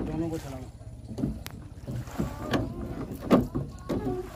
दोनों को चलाओ